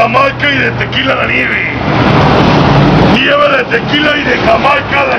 Jamaica y de tequila la nieve. Nieve de tequila y de Jamaica.